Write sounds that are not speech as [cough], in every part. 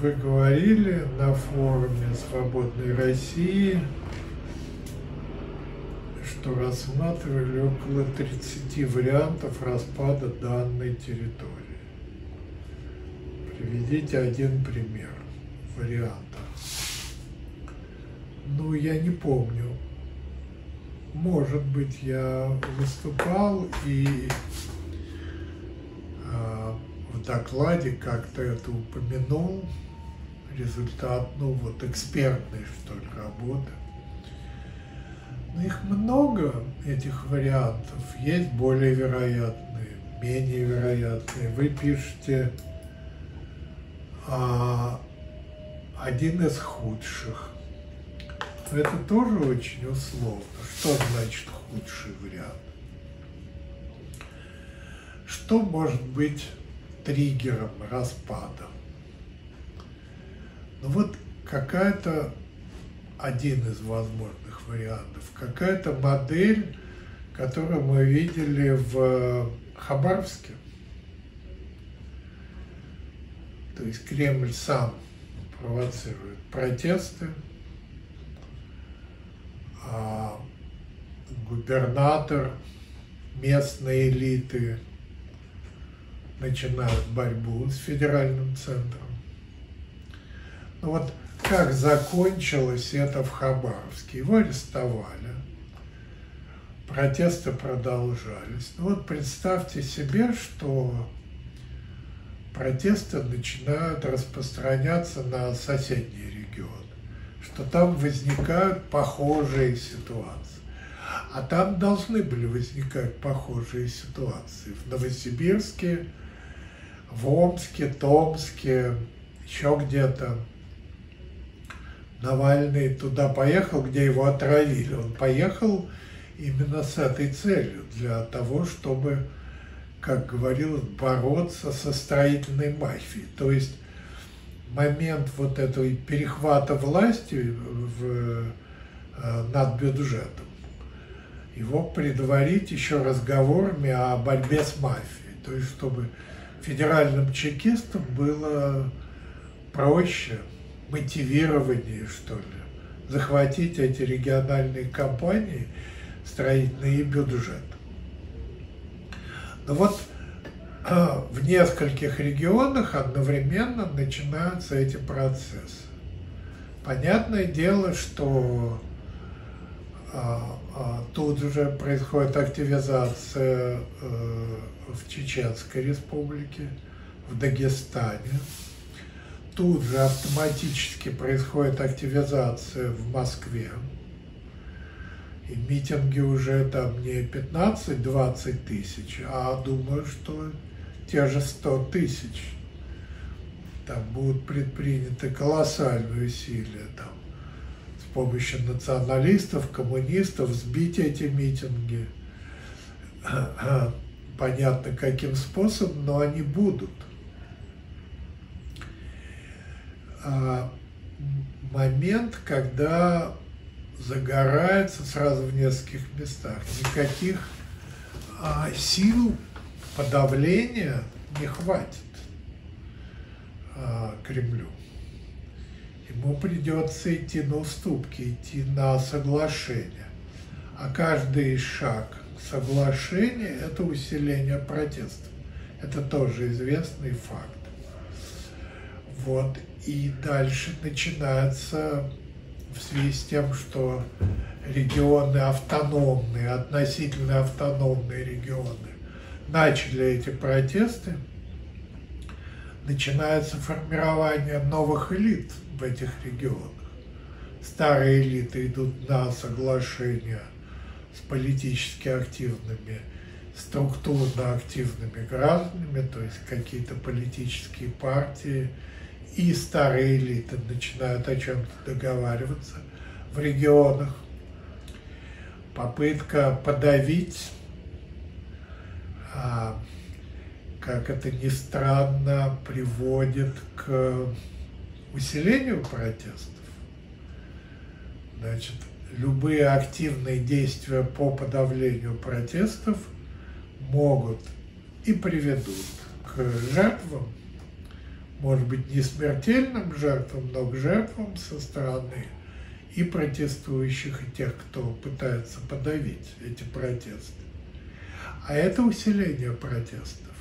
вы говорили на форуме «Свободной России», что рассматривали около 30 вариантов распада данной территории. Приведите один пример варианта. Ну, я не помню. Может быть, я выступал и э, в докладе как-то это упомянул. Результат, ну вот, экспертной, что ли, работы. Но их много, этих вариантов. Есть более вероятные, менее вероятные. Вы пишете а, один из худших. Это тоже очень условно. Что значит худший вариант? Что может быть триггером распада? Ну вот какая-то один из возможных вариантов, какая-то модель, которую мы видели в Хабаровске. То есть Кремль сам провоцирует протесты, а губернатор, местные элиты начинают борьбу с федеральным центром. Вот как закончилось это в Хабаровске? Его арестовали, протесты продолжались. Ну вот представьте себе, что протесты начинают распространяться на соседние регионы, что там возникают похожие ситуации. А там должны были возникать похожие ситуации. В Новосибирске, в Омске, Томске, еще где-то. Навальный туда поехал, где его отравили. Он поехал именно с этой целью, для того, чтобы как говорилось, бороться со строительной мафией. То есть момент вот этого перехвата власти в, э, над бюджетом, его предварить еще разговорами о борьбе с мафией. То есть чтобы федеральным чекистам было проще, мотивированнее, что ли, захватить эти региональные компании строительные и бюджет. Но вот а, в нескольких регионах одновременно начинаются эти процессы. Понятное дело, что а, а, тут же происходит активизация э, в Чеченской республике, в Дагестане. Тут же автоматически происходит активизация в Москве. И митинги уже там не 15-20 тысяч, а думаю, что те же 100 тысяч. Там будут предприняты колоссальные усилия там, с помощью националистов, коммунистов сбить эти митинги. [clears throat] Понятно, каким способом, но они будут. А момент, когда загорается сразу в нескольких местах. Никаких а, сил подавления не хватит а, Кремлю. Ему придется идти на уступки, идти на соглашение. А каждый шаг соглашения – это усиление протестов. Это тоже известный факт. Вот. И дальше начинается в связи с тем, что регионы автономные, относительно автономные регионы, начали эти протесты, начинается формирование новых элит в этих регионах. Старые элиты идут на соглашение с политически активными, структурно активными гражданами, то есть какие-то политические партии, и старые элиты начинают о чем-то договариваться в регионах. Попытка подавить, а, как это ни странно, приводит к усилению протестов. Значит, любые активные действия по подавлению протестов могут и приведут к жертвам может быть, не смертельным жертвам, но к жертвам со стороны и протестующих, и тех, кто пытается подавить эти протесты. А это усиление протестов.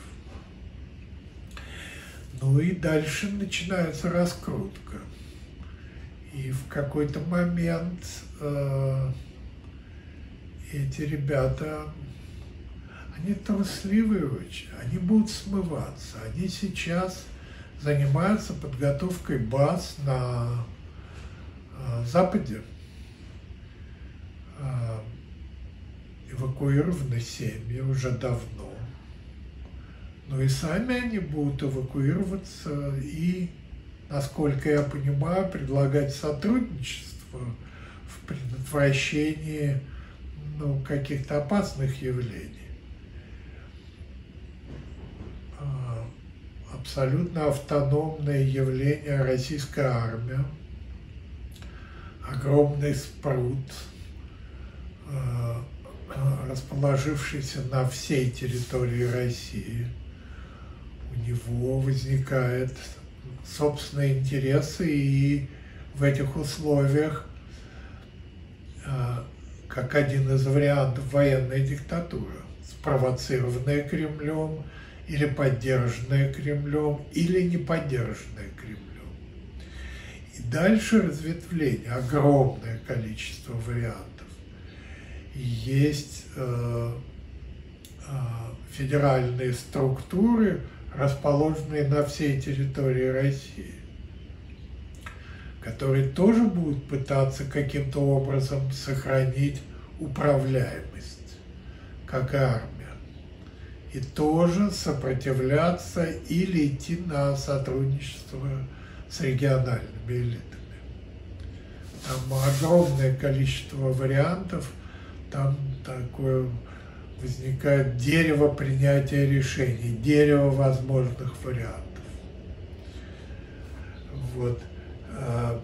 Ну и дальше начинается раскрутка. И в какой-то момент э, эти ребята, они трусливые очень, они будут смываться. Они сейчас занимаются подготовкой баз на э, Западе. Э, эвакуированы семьи уже давно. Но и сами они будут эвакуироваться и, насколько я понимаю, предлагать сотрудничество в предотвращении ну, каких-то опасных явлений. А, абсолютно автономное явление российская армия, огромный спрут, а, расположившийся на всей территории России, у него возникают собственные интересы, и в этих условиях а, как один из вариантов военной диктатуры, спровоцированная Кремлем или поддержанная Кремлем, или не поддержанная Кремлем. И дальше разветвление, огромное количество вариантов. Есть э, э, федеральные структуры, расположенные на всей территории России которые тоже будут пытаться каким-то образом сохранить управляемость, как и армия. И тоже сопротивляться или идти на сотрудничество с региональными элитами. Там огромное количество вариантов, там такое возникает дерево принятия решений, дерево возможных вариантов. Вот. А,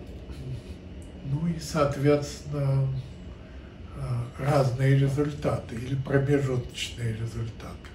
ну и, соответственно, а, разные результаты или промежуточные результаты.